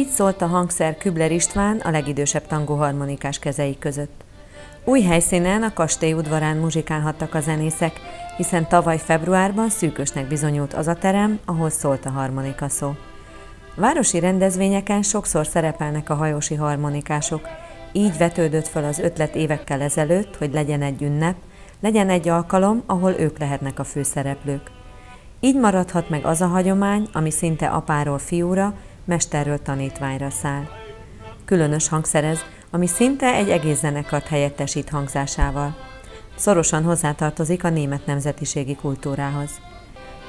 szólt a hangszer Kübler István a legidősebb tangóharmonikás kezei között. Új helyszínen a kastély udvarán muzsikálhattak a zenészek, hiszen tavaly februárban szűkösnek bizonyult az a terem, ahol szólt a harmonika szó. Városi rendezvényeken sokszor szerepelnek a hajósi harmonikások, így vetődött fel az ötlet évekkel ezelőtt, hogy legyen egy ünnep, legyen egy alkalom, ahol ők lehetnek a főszereplők. Így maradhat meg az a hagyomány, ami szinte apáról fiúra, mesterről tanítványra száll. Különös hangszerez, ami szinte egy egész zenekart helyettesít hangzásával. Szorosan hozzátartozik a német nemzetiségi kultúrához.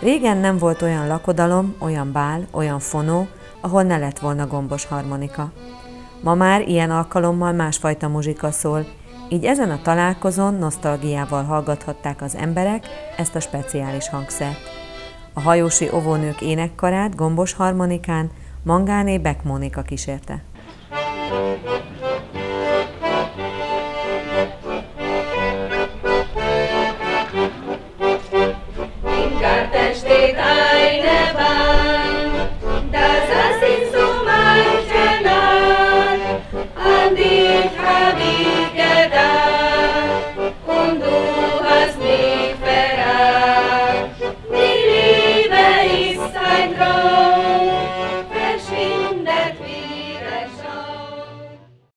Régen nem volt olyan lakodalom, olyan bál, olyan fonó, ahol ne lett volna gombos harmonika. Ma már ilyen alkalommal másfajta muzsika szól, így ezen a találkozón nosztalgiával hallgathatták az emberek ezt a speciális hangszert. A hajósi ovónők énekkarát gombos harmonikán Mangáné Beck Mónika kísérte.